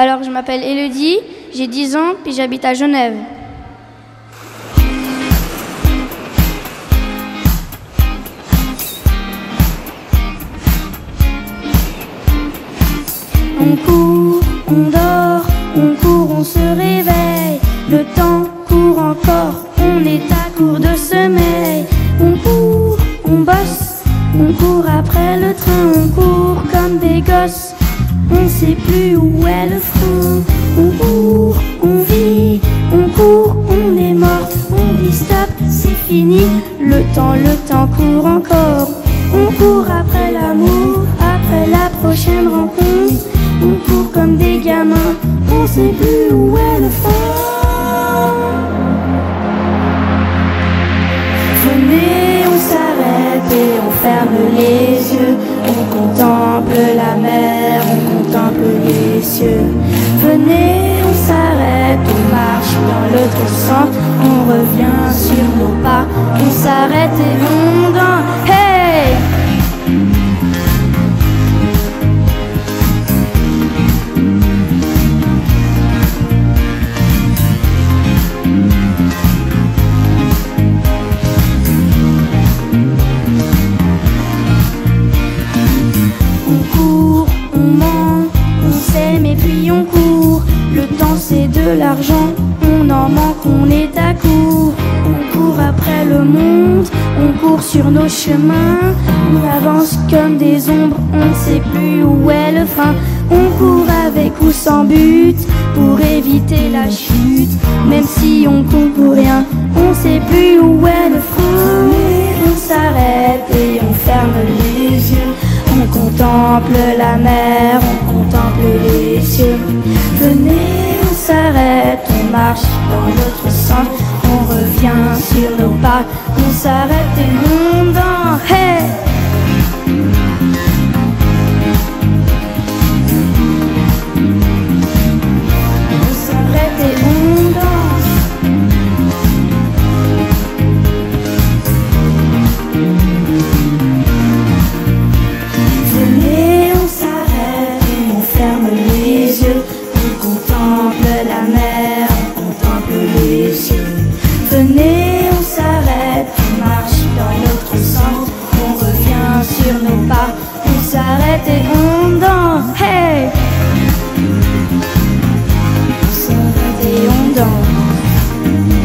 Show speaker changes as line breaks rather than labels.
Alors, je m'appelle Elodie, j'ai 10 ans, puis j'habite à Genève. On court, on dort, on court, on se réveille. Le temps court encore, on est à court de sommeil. On court, on bosse, on court après le train, on court comme des gosses. On sait plus où est le front. On court, on vit, on court, on est mort. On dit stop, c'est fini. Le temps, le temps court encore. On court après l'amour, après la prochaine rencontre. On court comme des gamins, on sait plus où est le fond. Venez, on s'arrête, on marche dans l'autre sens. On revient sur nos pas, on s'arrête et on et puis on court. Le temps c'est de l'argent, on en manque, on est à court. On court après le monde, on court sur nos chemins. On avance comme des ombres, on ne sait plus où est le frein. On court avec ou sans but pour éviter la chute. Même si on court pour rien, on sait plus où est le frein. On s'arrête et on ferme les yeux. On contemple la mer, Venez, on s'arrête, on marche dans l'autre sens. On revient sur nos pas, on s'arrête et on danse. s'arrête et on danse. Hey On s'arrête et on danse.